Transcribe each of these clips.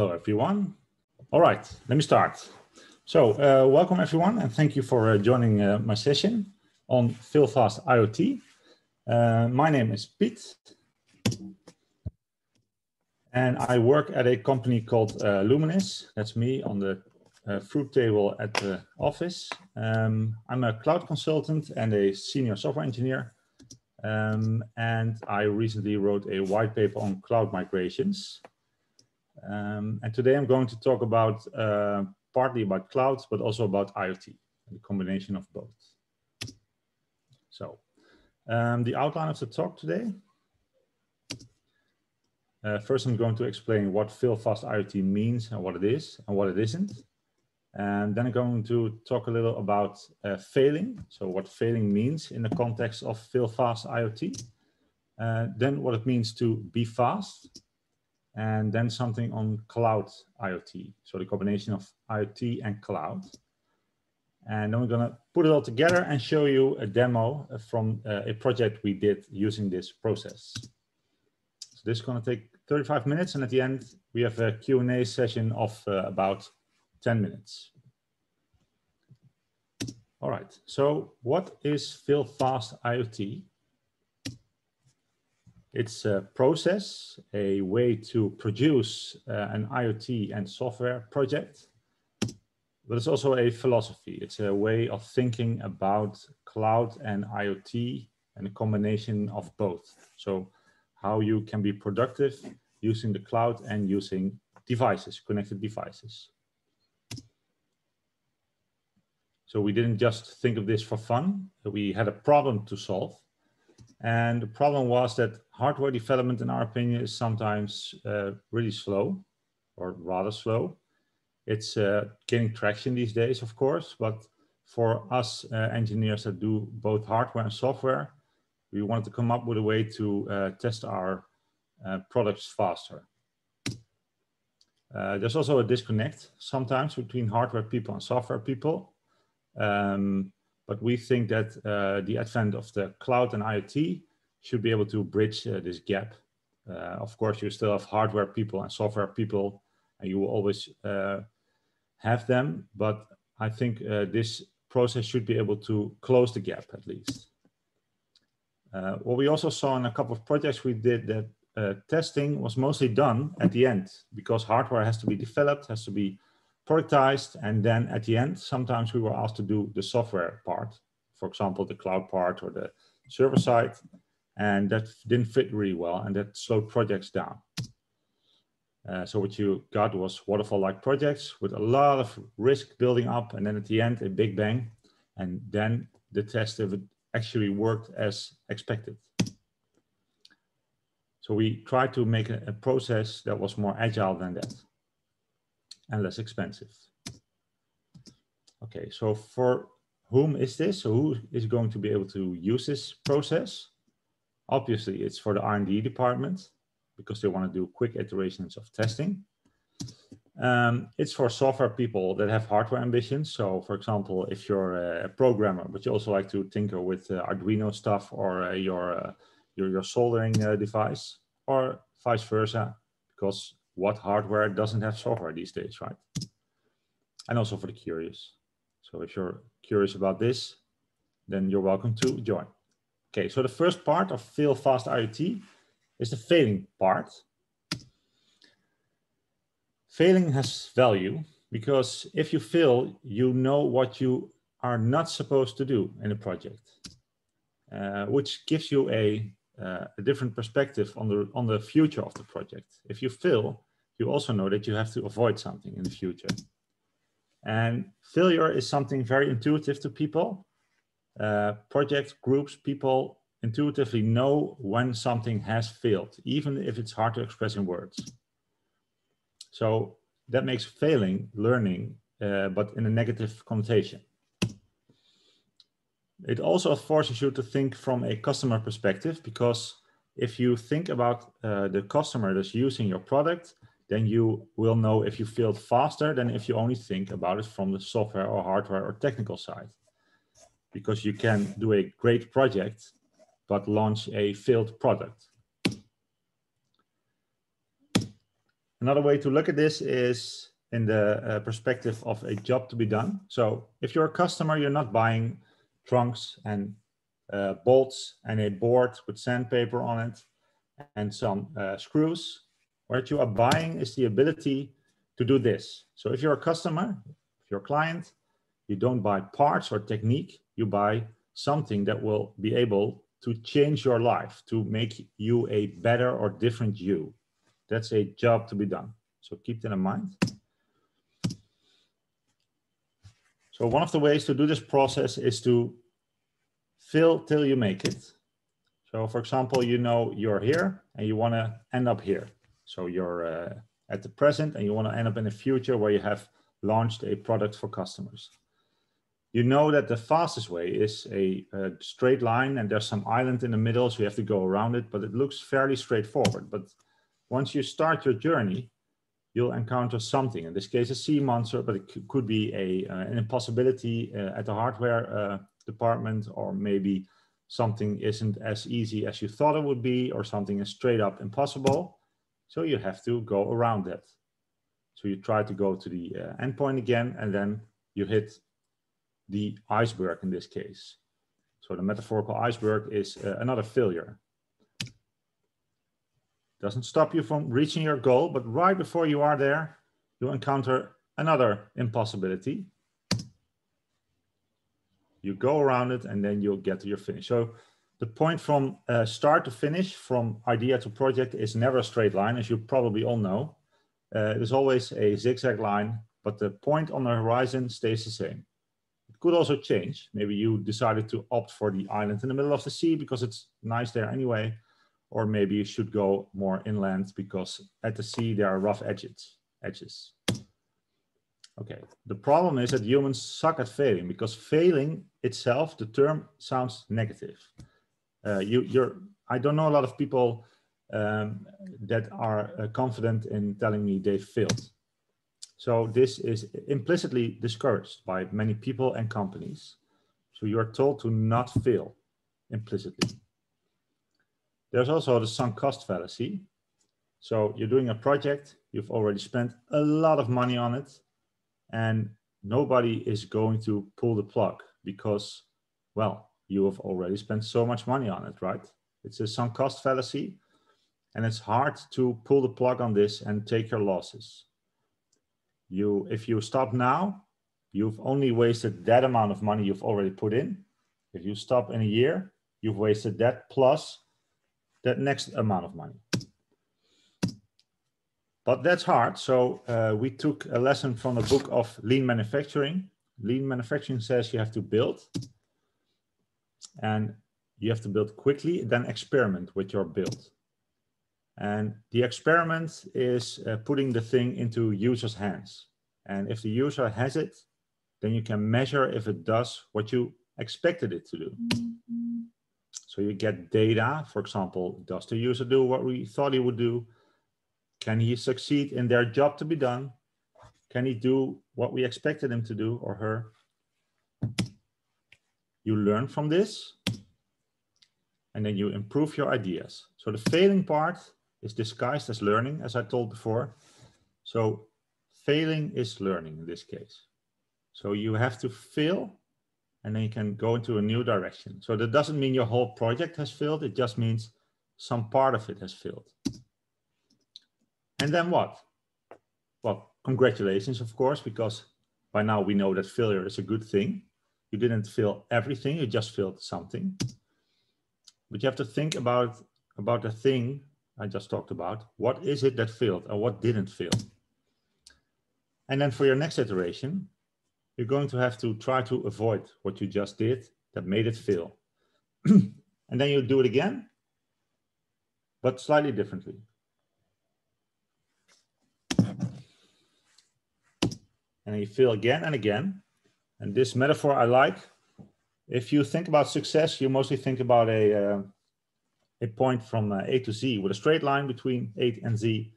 Hello, everyone. All right, let me start. So, uh, welcome everyone, and thank you for uh, joining uh, my session on Fail-Fast IoT. Uh, my name is Piet, and I work at a company called uh, Luminis. That's me on the uh, fruit table at the office. Um, I'm a cloud consultant and a senior software engineer. Um, and I recently wrote a white paper on cloud migrations. Um, and today I'm going to talk about uh, partly about clouds, but also about IoT, the combination of both. So um, the outline of the talk today. Uh, first, I'm going to explain what fail-fast IoT means and what it is and what it isn't. And then I'm going to talk a little about uh, failing. So what failing means in the context of fail-fast IoT. Uh, then what it means to be fast and then something on cloud IoT. So the combination of IoT and cloud. And then we're gonna put it all together and show you a demo from uh, a project we did using this process. So this is gonna take 35 minutes and at the end we have a Q&A session of uh, about 10 minutes. All right, so what is fail fast IoT? It's a process, a way to produce uh, an IoT and software project, but it's also a philosophy. It's a way of thinking about cloud and IoT and a combination of both. So how you can be productive using the cloud and using devices, connected devices. So we didn't just think of this for fun. We had a problem to solve. And the problem was that hardware development, in our opinion, is sometimes uh, really slow or rather slow. It's uh, gaining traction these days, of course, but for us uh, engineers that do both hardware and software, we wanted to come up with a way to uh, test our uh, products faster. Uh, there's also a disconnect sometimes between hardware people and software people. Um, but we think that uh, the advent of the cloud and IoT should be able to bridge uh, this gap. Uh, of course, you still have hardware people and software people, and you will always uh, have them. But I think uh, this process should be able to close the gap at least. Uh, what we also saw in a couple of projects we did that testing was mostly done at the end because hardware has to be developed, has to be productized, and then at the end, sometimes we were asked to do the software part, for example, the cloud part or the server side, and that didn't fit really well, and that slowed projects down. Uh, so what you got was waterfall-like projects with a lot of risk building up, and then at the end, a big bang, and then the test if it actually worked as expected. So we tried to make a, a process that was more agile than that and less expensive. Okay, so for whom is this? So who is going to be able to use this process? Obviously, it's for the R&D department because they want to do quick iterations of testing. Um, it's for software people that have hardware ambitions. So for example, if you're a programmer, but you also like to tinker with uh, Arduino stuff or uh, your, uh, your, your soldering uh, device or vice versa, because what hardware doesn't have software these days, right? And also for the curious. So if you're curious about this, then you're welcome to join. Okay, so the first part of fail fast IoT is the failing part. Failing has value because if you fail, you know what you are not supposed to do in a project, uh, which gives you a, uh, a different perspective on the, on the future of the project. If you fail, you also know that you have to avoid something in the future. And failure is something very intuitive to people. Uh, project groups, people intuitively know when something has failed, even if it's hard to express in words. So that makes failing learning, uh, but in a negative connotation. It also forces you to think from a customer perspective, because if you think about uh, the customer that's using your product, then you will know if you failed faster than if you only think about it from the software or hardware or technical side. Because you can do a great project, but launch a failed product. Another way to look at this is in the uh, perspective of a job to be done. So if you're a customer, you're not buying trunks and uh, bolts and a board with sandpaper on it and some uh, screws. What you are buying is the ability to do this. So if you're a customer, if you're a client, you don't buy parts or technique, you buy something that will be able to change your life, to make you a better or different you. That's a job to be done. So keep that in mind. So one of the ways to do this process is to fill till you make it. So for example, you know you're here and you want to end up here. So you're uh, at the present and you want to end up in the future where you have launched a product for customers. You know that the fastest way is a, a straight line and there's some island in the middle, so you have to go around it, but it looks fairly straightforward. But once you start your journey, you'll encounter something. In this case, a sea monster, but it could be a, uh, an impossibility uh, at the hardware uh, department, or maybe something isn't as easy as you thought it would be, or something is straight up impossible. So you have to go around that. So you try to go to the uh, endpoint again, and then you hit the iceberg in this case. So the metaphorical iceberg is uh, another failure. Doesn't stop you from reaching your goal, but right before you are there, you encounter another impossibility you go around it and then you'll get to your finish. So the point from uh, start to finish, from idea to project is never a straight line, as you probably all know. Uh, there's always a zigzag line, but the point on the horizon stays the same. It could also change. Maybe you decided to opt for the island in the middle of the sea because it's nice there anyway. Or maybe you should go more inland because at the sea there are rough edges. edges. Okay, the problem is that humans suck at failing because failing itself, the term sounds negative. Uh, you, you're, I don't know a lot of people um, that are uh, confident in telling me they failed. So this is implicitly discouraged by many people and companies. So you are told to not fail implicitly. There's also the sunk cost fallacy. So you're doing a project, you've already spent a lot of money on it, and nobody is going to pull the plug because, well, you have already spent so much money on it, right? It's a sunk cost fallacy, and it's hard to pull the plug on this and take your losses. You, if you stop now, you've only wasted that amount of money you've already put in. If you stop in a year, you've wasted that plus that next amount of money. But that's hard. So uh, we took a lesson from the book of lean manufacturing. Lean manufacturing says you have to build and you have to build quickly, then experiment with your build. And the experiment is uh, putting the thing into users' hands. And if the user has it, then you can measure if it does what you expected it to do. So you get data, for example, does the user do what we thought he would do? Can he succeed in their job to be done? Can he do what we expected him to do or her? You learn from this and then you improve your ideas. So the failing part is disguised as learning, as I told before. So failing is learning in this case. So you have to fail and then you can go into a new direction. So that doesn't mean your whole project has failed. It just means some part of it has failed. And then what? Well, congratulations, of course, because by now we know that failure is a good thing. You didn't fail everything, you just failed something. But you have to think about, about the thing I just talked about. What is it that failed or what didn't fail? And then for your next iteration, you're going to have to try to avoid what you just did that made it fail. and then you do it again, but slightly differently. and you fail again and again. And this metaphor I like. If you think about success, you mostly think about a, uh, a point from uh, A to Z with a straight line between A and Z.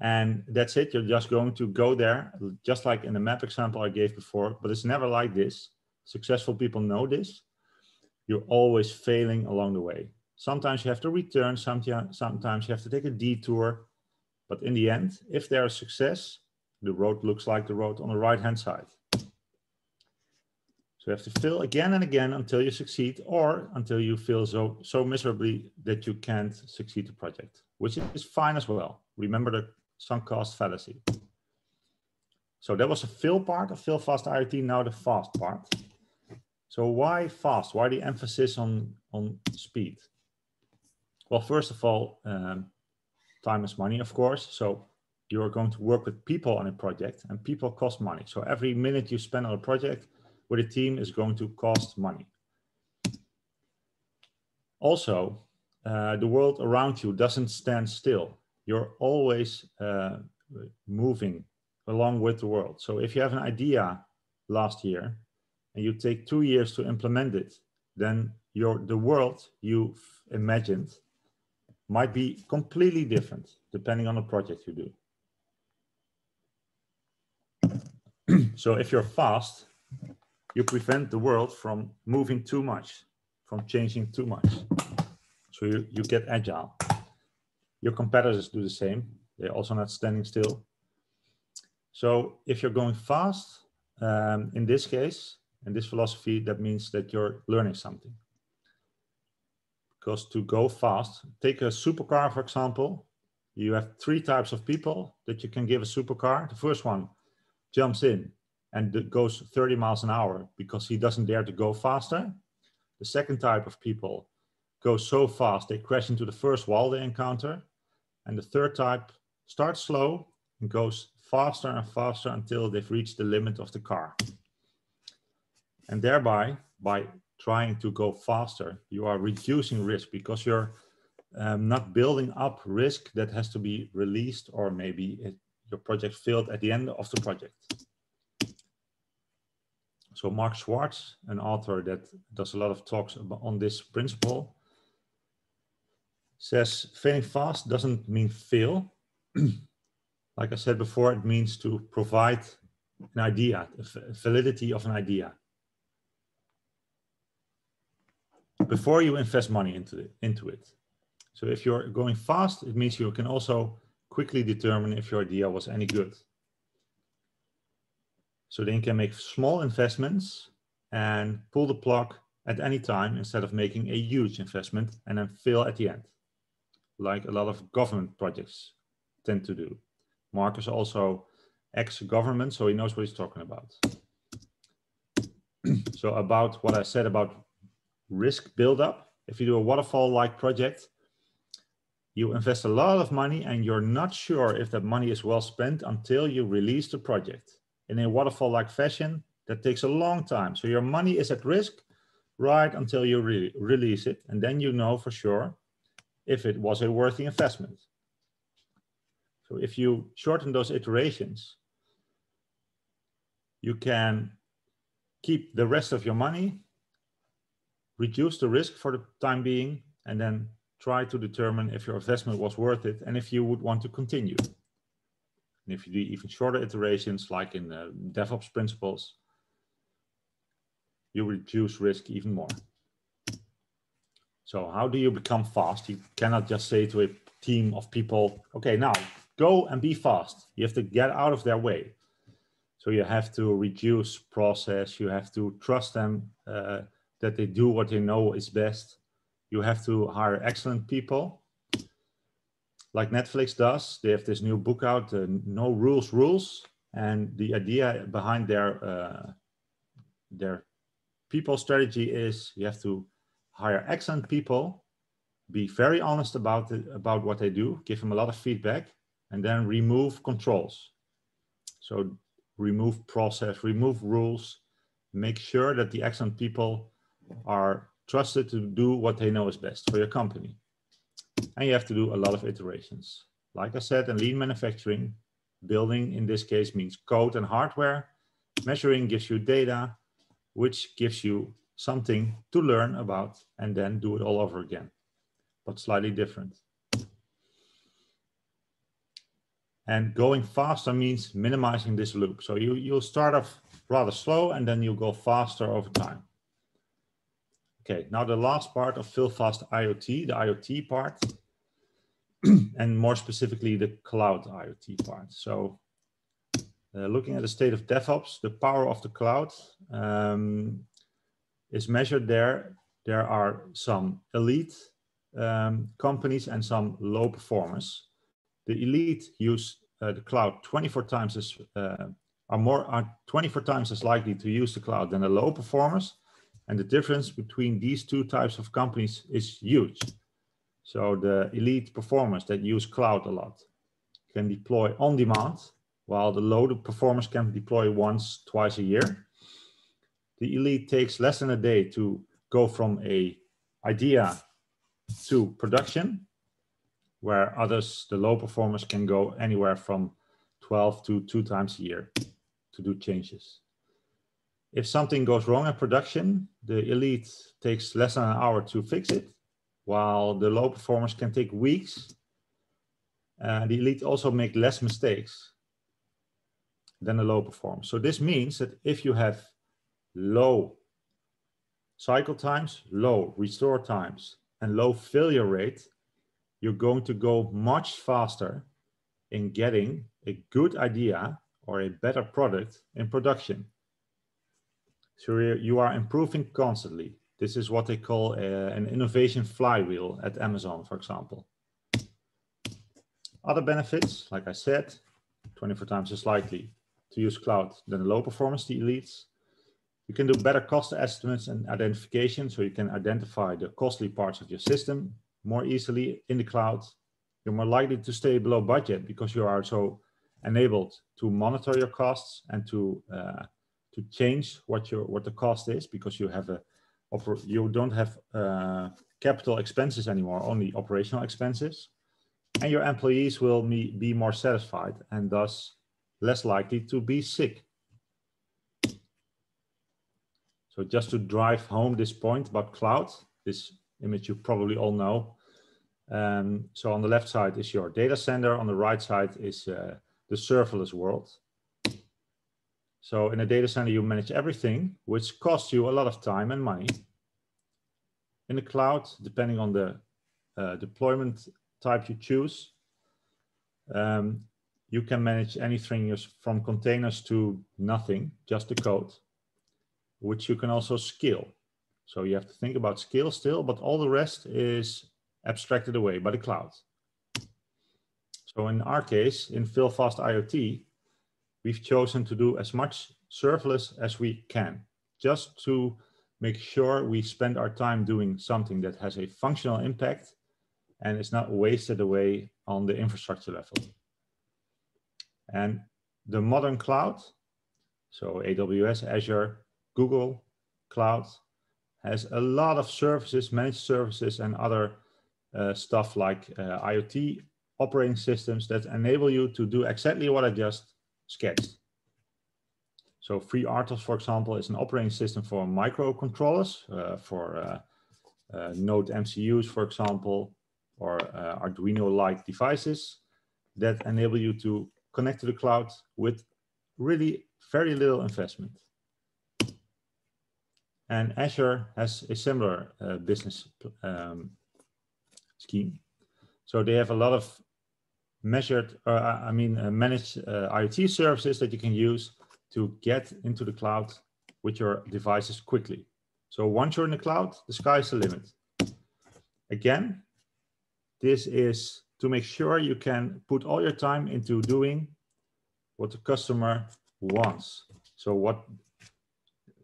And that's it. You're just going to go there, just like in the map example I gave before, but it's never like this. Successful people know this. You're always failing along the way. Sometimes you have to return, sometimes you have to take a detour, But in the end, if they're success, the road looks like the road on the right-hand side. So you have to fail again and again until you succeed or until you feel so, so miserably that you can't succeed the project, which is fine as well. Remember the sunk cost fallacy. So that was the fail part of fail fast IoT, now the fast part. So why fast? Why the emphasis on, on speed? Well, first of all, um, time is money, of course. So you are going to work with people on a project and people cost money. So every minute you spend on a project with a team is going to cost money. Also, uh, the world around you doesn't stand still. You're always uh, moving along with the world. So if you have an idea last year and you take two years to implement it, then your the world you've imagined might be completely different depending on the project you do. so if you're fast, you prevent the world from moving too much, from changing too much. So you, you get agile. Your competitors do the same. They're also not standing still. So if you're going fast, um, in this case, in this philosophy, that means that you're learning something. Because to go fast, take a supercar, for example, you have three types of people that you can give a supercar. The first one jumps in and goes 30 miles an hour because he doesn't dare to go faster. The second type of people go so fast they crash into the first wall they encounter. And the third type starts slow and goes faster and faster until they've reached the limit of the car. And thereby, by trying to go faster, you are reducing risk because you're um, not building up risk that has to be released or maybe it, your project failed at the end of the project. So Mark Schwartz, an author that does a lot of talks on this principle, says failing fast doesn't mean fail. like I said before, it means to provide an idea, a validity of an idea. Before you invest money into it, into it. So if you're going fast, it means you can also quickly determine if your idea was any good. So they can make small investments and pull the plug at any time instead of making a huge investment and then fail at the end, like a lot of government projects tend to do. Mark's also ex-government, so he knows what he's talking about. so about what I said about risk buildup, if you do a waterfall-like project, you invest a lot of money and you're not sure if that money is well spent until you release the project. In a waterfall-like fashion, that takes a long time. So your money is at risk right until you re release it. And then you know for sure if it was a worthy investment. So if you shorten those iterations, you can keep the rest of your money, reduce the risk for the time being, and then try to determine if your investment was worth it and if you would want to continue. And if you do even shorter iterations, like in the DevOps principles, you reduce risk even more. So how do you become fast? You cannot just say to a team of people, okay, now go and be fast. You have to get out of their way. So you have to reduce process. You have to trust them uh, that they do what they know is best. You have to hire excellent people, like Netflix does. They have this new book out, uh, No Rules Rules, and the idea behind their uh, their people strategy is you have to hire excellent people, be very honest about it, about what they do, give them a lot of feedback, and then remove controls. So remove process, remove rules, make sure that the excellent people are trusted to do what they know is best for your company. And you have to do a lot of iterations. Like I said, in lean manufacturing, building in this case means code and hardware. Measuring gives you data, which gives you something to learn about and then do it all over again, but slightly different. And going faster means minimizing this loop. So you, you'll start off rather slow and then you'll go faster over time. Okay, now the last part of Fail Fast IoT, the IoT part. and more specifically the cloud IoT part. So uh, looking at the state of DevOps, the power of the cloud um, is measured there. There are some elite um, companies and some low performers. The elite use uh, the cloud 24 times as uh, are more are 24 times as likely to use the cloud than the low performers, and the difference between these two types of companies is huge. So the elite performers that use cloud a lot can deploy on demand, while the low performers can deploy once, twice a year. The elite takes less than a day to go from a idea to production, where others, the low performers, can go anywhere from 12 to two times a year to do changes. If something goes wrong in production, the elite takes less than an hour to fix it, while the low performers can take weeks. Uh, the elite also make less mistakes than the low performers. So this means that if you have low cycle times, low restore times, and low failure rate, you're going to go much faster in getting a good idea or a better product in production. So you are improving constantly. This is what they call a, an innovation flywheel at Amazon, for example. Other benefits, like I said, 24 times as likely to use cloud than low performance elites. You can do better cost estimates and identification, so you can identify the costly parts of your system more easily in the cloud. You're more likely to stay below budget because you are so enabled to monitor your costs and to uh, to change what your what the cost is because you have a you don't have uh, capital expenses anymore, only operational expenses, and your employees will be, more satisfied and thus less likely to be sick. So just to drive home this point about cloud, this image you probably all know. Um, so on the left side is your data center, on the right side is uh, the serverless world. So in a data center, you manage everything, which costs you a lot of time and money. In the cloud, depending on the uh, deployment type you choose, um, you can manage anything from containers to nothing, just the code, which you can also scale. So you have to think about scale still, but all the rest is abstracted away by the cloud. So in our case, in Fail-Fast IoT, we've chosen to do as much serverless as we can, just to make sure we spend our time doing something that has a functional impact and is not wasted away on the infrastructure level. And the modern cloud, so AWS, Azure, Google Cloud, has a lot of services, managed services, and other uh, stuff like uh, IoT operating systems that enable you to do exactly what I just sketched. So FreeRTOS, for example, is an operating system for microcontrollers, uh, for uh, uh, Node MCUs, for example, or uh, Arduino-like devices that enable you to connect to the cloud with really very little investment. And Azure has a similar uh, business um, scheme. So they have a lot of measured, uh, I mean, uh, managed uh, IoT services that you can use to get into the cloud with your devices quickly. So once you're in the cloud, the sky is the limit. Again, this is to make sure you can put all your time into doing what the customer wants. So what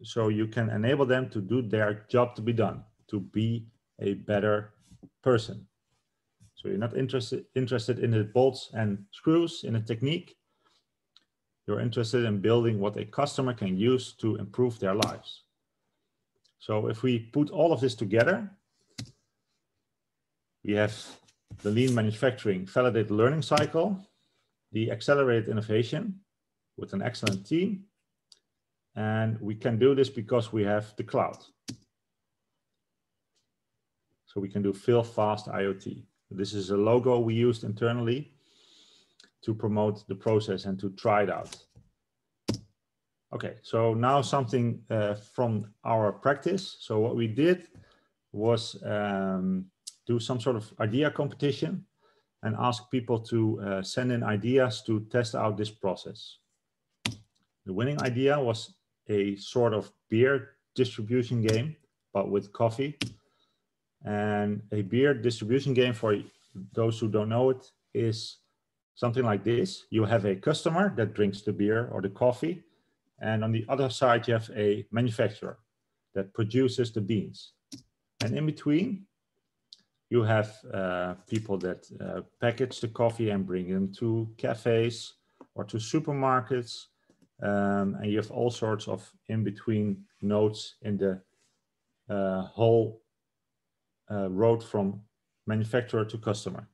so you can enable them to do their job to be done, to be a better person. So you're not interested, interested in the bolts and screws in a technique. You're interested in building what a customer can use to improve their lives. So if we put all of this together, we have the lean manufacturing validated learning cycle, the accelerated innovation with an excellent team. And we can do this because we have the cloud. So we can do Fail-Fast IoT. This is a logo we used internally to promote the process and to try it out. Okay, so now something uh, from our practice. So what we did was um, do some sort of idea competition. and ask people to uh, send in ideas to test out this process. The winning idea was a sort of beer distribution game, but with coffee. And a beer distribution game, for those who don't know it, is something like this. You have a customer that drinks the beer or the coffee, and on the other side, you have a manufacturer that produces the beans. And in between, you have uh, people that uh, package the coffee and bring them to cafes or to supermarkets. Um, and you have all sorts of in-between nodes in the uh, whole uh, road from manufacturer to customer.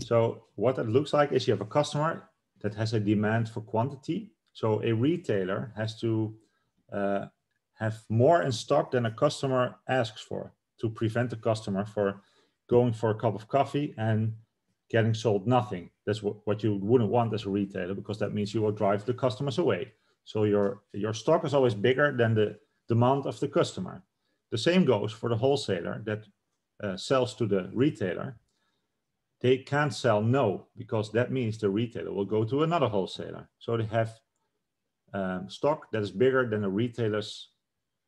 So what it looks like is you have a customer that has a demand for quantity. So a retailer has to uh, have more in stock than a customer asks for to prevent the customer for going for a cup of coffee and getting sold nothing. That's what, what you wouldn't want as a retailer because that means you will drive the customers away. So your, your stock is always bigger than the demand of the customer. The same goes for the wholesaler that uh, sells to the retailer. They can't sell no because that means the retailer will go to another wholesaler. So they have um, stock that is bigger than the retailer's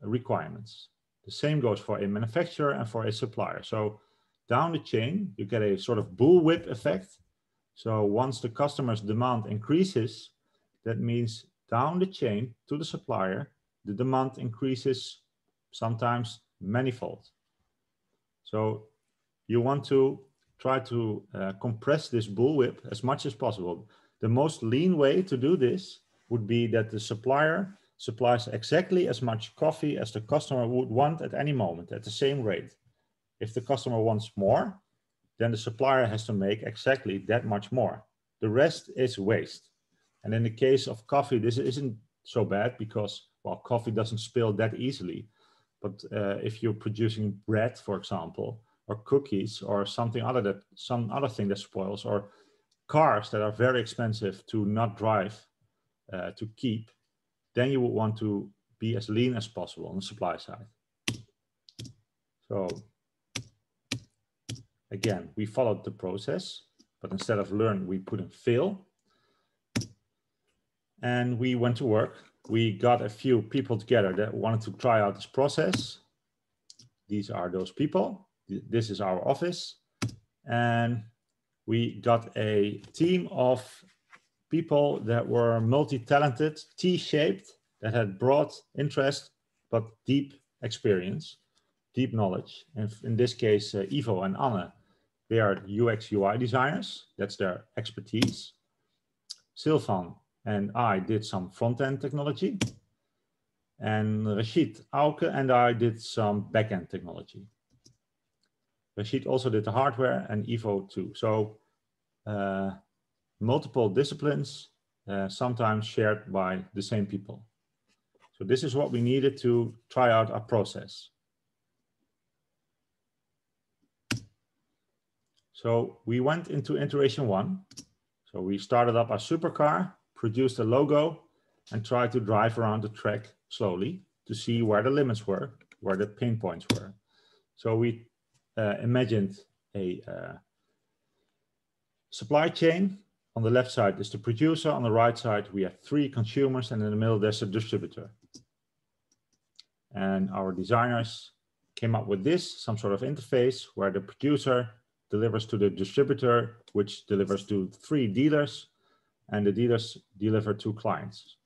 requirements. The same goes for a manufacturer and for a supplier. So down the chain, you get a sort of bullwhip effect. So once the customer's demand increases, that means down the chain to the supplier, the demand increases sometimes manifold. So you want to try to uh, compress this bullwhip as much as possible. The most lean way to do this would be that the supplier supplies exactly as much coffee as the customer would want at any moment at the same rate. If the customer wants more, then the supplier has to make exactly that much more. The rest is waste. And in the case of coffee, this isn't so bad because, well, coffee doesn't spill that easily. But uh, if you're producing bread, for example, or cookies or something other that some other thing that spoils, or cars that are very expensive to not drive, uh, to keep, then you would want to be as lean as possible on the supply side. So Again, we followed the process, but instead of learn, we put in fail. And we went to work. We got a few people together that wanted to try out this process. These are those people. This is our office. And we got a team of people that were multi-talented, T-shaped, that had broad interest, but deep experience, deep knowledge. And in this case, uh, Ivo and Anne they are UX UI designers. That's their expertise. Silvan and I did some front-end technology. And Rashid Auke and I did some back-end technology. Rashid also did the hardware and Ivo too. So uh, multiple disciplines, uh, sometimes shared by the same people. So this is what we needed to try out our process. So we went into iteration one. So we started up our supercar, produced a logo, and tried to drive around the track slowly to see where the limits were, where the pain points were. So we uh, imagined a uh, supply chain. On the left side is the producer. On the right side, we have three consumers, and in the middle, there's a distributor. And our designers came up with this, some sort of interface where the producer delivers to the distributor, which delivers to three dealers, and the dealers deliver to clients.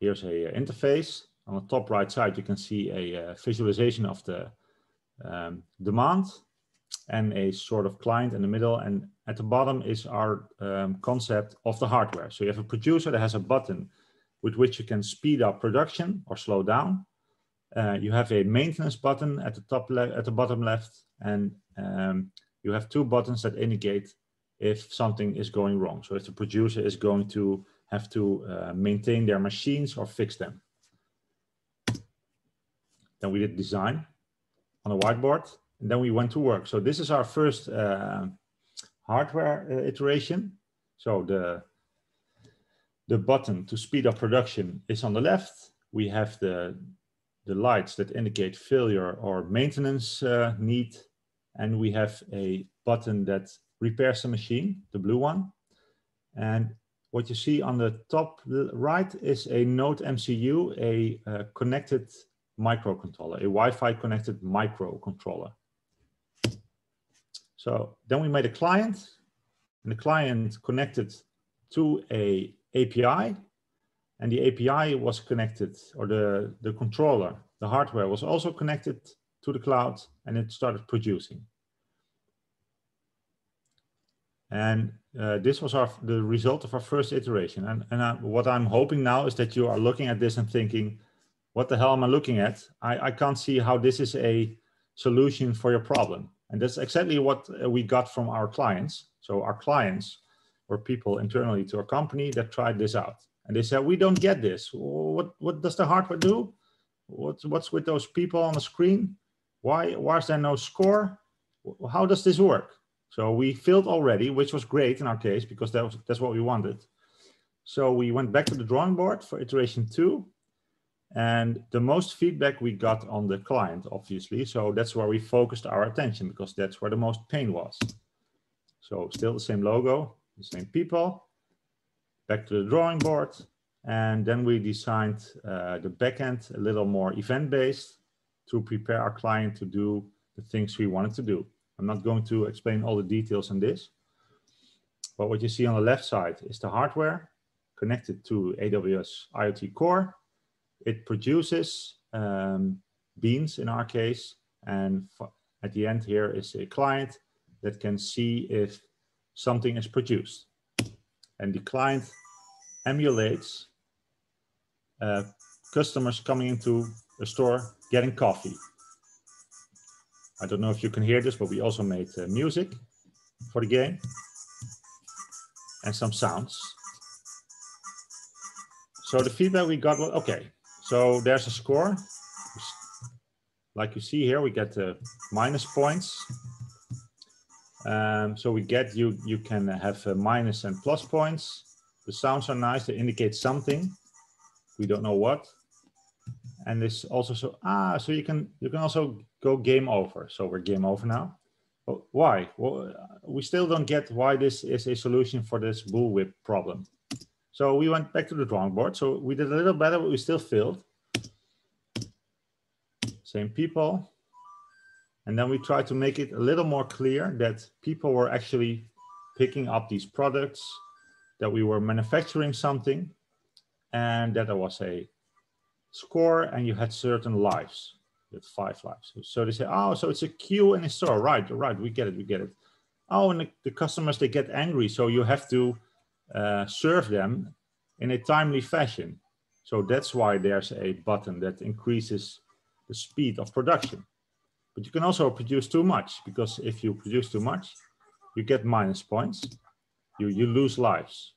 Here's a uh, interface. On the top right side, you can see a uh, visualization of the um, demand and a sort of client in the middle. And at the bottom is our um, concept of the hardware. So you have a producer that has a button with which you can speed up production or slow down. Uh, you have a maintenance button at the top at the bottom left, and um, you have two buttons that indicate if something is going wrong. So if the producer is going to have to uh, maintain their machines or fix them. Then we did design on a whiteboard, and then we went to work. So this is our first uh, hardware uh, iteration. So the the button to speed up production is on the left. We have the the lights that indicate failure or maintenance uh, need. And we have a button that repairs the machine, the blue one. And what you see on the top right is a Node MCU, a uh, connected microcontroller, a Wi-Fi connected microcontroller. So then we made a client, and the client connected to a API, and the API was connected, or the, the controller, the hardware was also connected to the cloud, and it started producing. And uh, this was our the result of our first iteration. And, and I, what I'm hoping now is that you are looking at this and thinking, what the hell am I looking at? I, I can't see how this is a solution for your problem. And that's exactly what uh, we got from our clients. So our clients were people internally to our company that tried this out. And they said, we don't get this. What, what does the hardware do? What's, what's with those people on the screen? Why, why is there no score? How does this work? So we filled already, which was great in our case because that was, that's what we wanted. So we went back to the drawing board for iteration two. And the most feedback we got on the client, obviously. So that's where we focused our attention because that's where the most pain was. So still the same logo, the same people, back to the drawing board. And then we designed uh, the backend a little more event-based to prepare our client to do the things we wanted to do. I'm not going to explain all the details on this. But what you see on the left side is the hardware connected to AWS IoT Core. It produces um, beans in our case. And at the end here is a client that can see if something is produced. And the client emulates uh, customers coming into a store getting coffee. I don't know if you can hear this, but we also made uh, music for the game and some sounds. So the feedback we got was, okay, so there's a score. Like you see here, we get the minus points. Um, so we get, you, you can have minus and plus points. The sounds are nice, they indicate something. We don't know what and this also so ah so you can you can also go game over. So we're game over now. Why? Well uh, we still don't get why this is a solution for this bullwhip problem. So we went back to the drawing board. So we did a little better but we still failed. Same people. And then we tried to make it a little more clear that people were actually picking up these products that we were manufacturing something and that there was a score and you had certain lives. Had five lives. So they say, oh, so it's a queue in a store. Right, right, we get it, we get it. Oh, and the, the customers, they get angry. So you have to uh, serve them in a timely fashion. So that's why there's a button that increases the speed of production. But you can also produce too much because if you produce too much, you get minus points, you, you lose lives.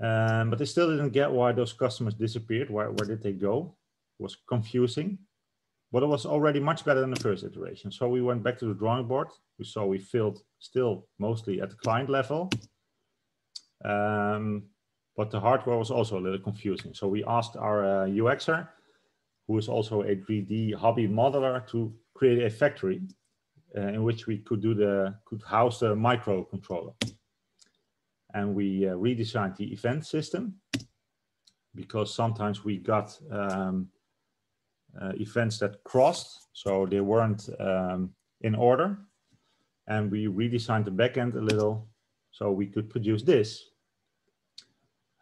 Um, but they still didn't get why those customers disappeared. Where, where did they go? It was confusing, but it was already much better than the first iteration. So we went back to the drawing board. We saw we failed still mostly at the client level. Um, but the hardware was also a little confusing. So we asked our uh, UXer, who is also a 3D hobby modeler, to create a factory uh, in which we could do the could house the microcontroller and we uh, redesigned the event system because sometimes we got um, events that crossed, so they weren't um, in order. And we redesigned the backend a little so we could produce this.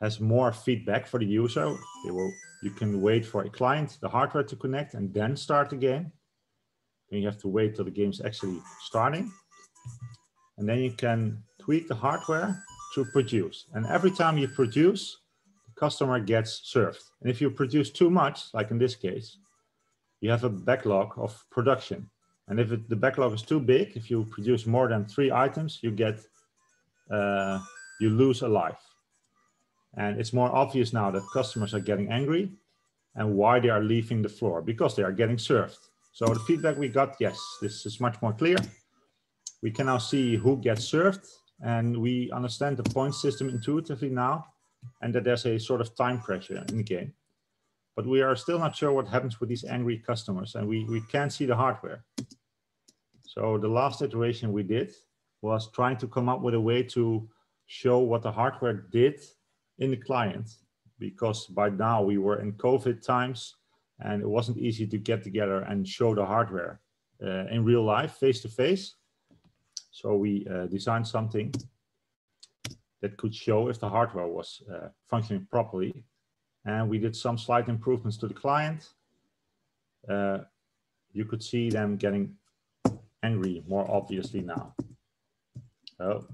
Has more feedback for the user. Will, you can wait for a client, the hardware to connect and then start the game. Then you have to wait till the game's actually starting. And then you can tweak the hardware to produce. And every time you produce, the customer gets served. And if you produce too much, like in this case, you have a backlog of production. And if it, the backlog is too big, if you produce more than three items, you get, uh, you lose a life. And it's more obvious now that customers are getting angry and why they are leaving the floor because they are getting served. So the feedback we got, yes, this is much more clear. We can now see who gets served and we understand the point system intuitively now, and that there's a sort of time pressure in the game. But we are still not sure what happens with these angry customers, and we, we can't see the hardware. So the last iteration we did was trying to come up with a way to show what the hardware did in the client because by now we were in COVID times and it wasn't easy to get together and show the hardware uh, in real life, face to face. So we uh, designed something that could show if the hardware was uh, functioning properly. And we did some slight improvements to the client. Uh, you could see them getting angry more obviously now. Oh,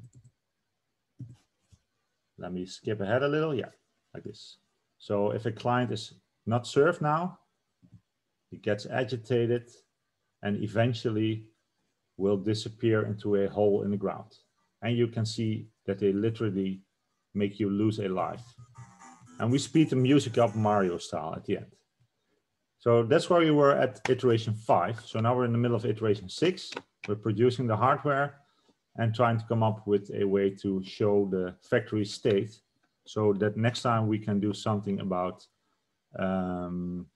let me skip ahead a little. Yeah, like this. So if a client is not served now, he gets agitated and eventually will disappear into a hole in the ground. And you can see that they literally make you lose a life. And we speed the music up Mario style at the end. So that's where we were at iteration five. So now we're in the middle of iteration six. We're producing the hardware and trying to come up with a way to show the factory state so that next time we can do something about um,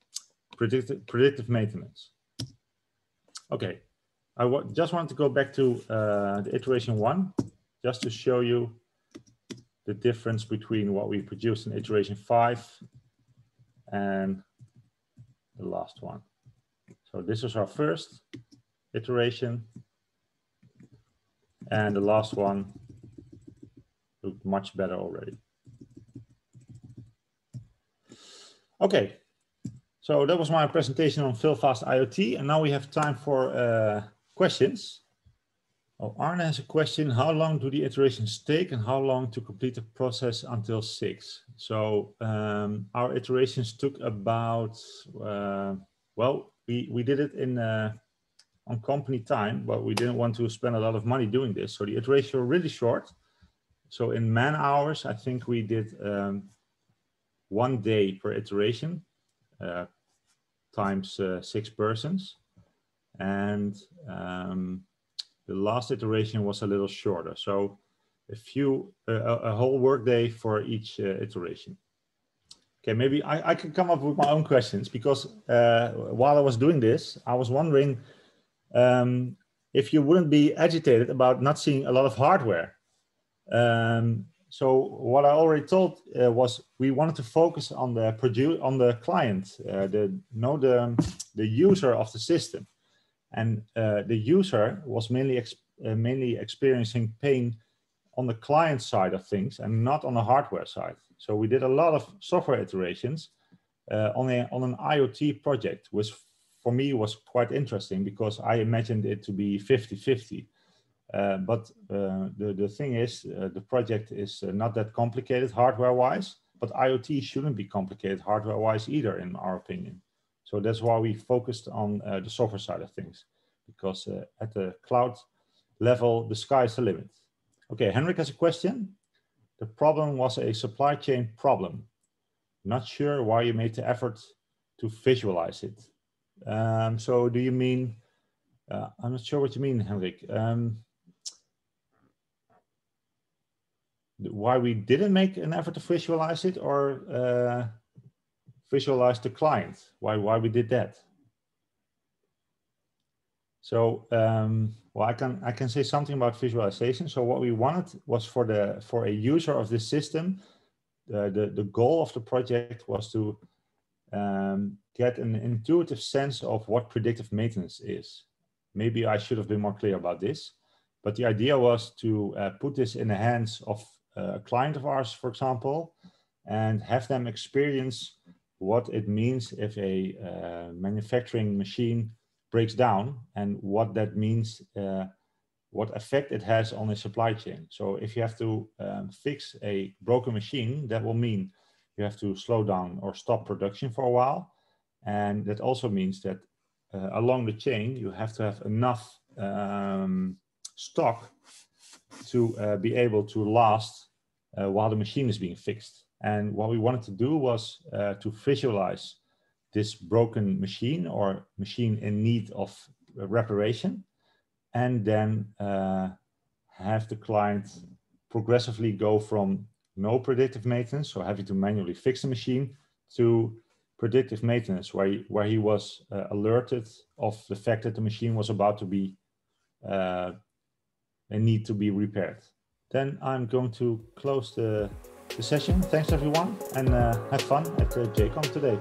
predictive, predictive maintenance. Okay, I just want to go back to uh, the iteration one, just to show you the difference between what we produced in iteration five and the last one. So this is our first iteration. And the last one looked much better already. Okay, so that was my presentation on Fail-Fast IoT. And now we have time for uh, questions. Oh, Arne has a question. How long do the iterations take and how long to complete the process until six? So um, our iterations took about, uh, well, we, we did it in uh, on company time, but we didn't want to spend a lot of money doing this. So the iterations were really short. So in man hours, I think we did um, one day per iteration uh, times uh, six persons. And um, the last iteration was a little shorter. So a few, uh, a whole workday for each uh, iteration. Okay, maybe I, I could come up with my own questions because uh, while I was doing this, I was wondering um, if you wouldn't be agitated about not seeing a lot of hardware. Um, so what I already told uh, was we wanted to focus on the produce on the client, uh, the know the the user of the system, and uh, the user was mainly ex uh, mainly experiencing pain on the client side of things and not on the hardware side. So we did a lot of software iterations uh, on a on an IoT project, which for me was quite interesting because I imagined it to be 50-50 uh, but uh, the, the thing is, uh, the project is not that complicated hardware-wise, but IoT shouldn't be complicated hardware-wise either, in our opinion. So that's why we focused on the software side of things, because at the cloud level, the sky is the limit. Okay, Henrik has a question. The problem was a supply chain problem. Not sure why you made the effort to visualize it. Um, so do you mean, uh, I'm not sure what you mean, Henrik. Um, why we didn't make an effort to visualize it or uh, visualize the client, why, why we did that. So, um, well, I can, I can say something about visualization. So what we wanted was for, the, for a user of this system, uh, the, the goal of the project was to um, get an intuitive sense of what predictive maintenance is. Maybe I should have been more clear about this, but the idea was to uh, put this in the hands of a client of ours, for example, and have them experience what it means if a uh, manufacturing machine breaks down and what that means, uh, what effect it has on a supply chain. So if you have to um, fix a broken machine, that will mean you have to slow down or stop production for a while. And that also means that uh, along the chain, you have to have enough um, stock to uh, be able to last uh, while the machine is being fixed. And what we wanted to do was uh, to visualize this broken machine or machine in need of reparation, and then uh, have the client progressively go from no predictive maintenance, so having to manually fix the machine, to predictive maintenance, where he, where he was uh, alerted of the fact that the machine was about to be uh, they need to be repaired. Then I'm going to close the, the session. Thanks everyone and uh, have fun at uh, JCON today.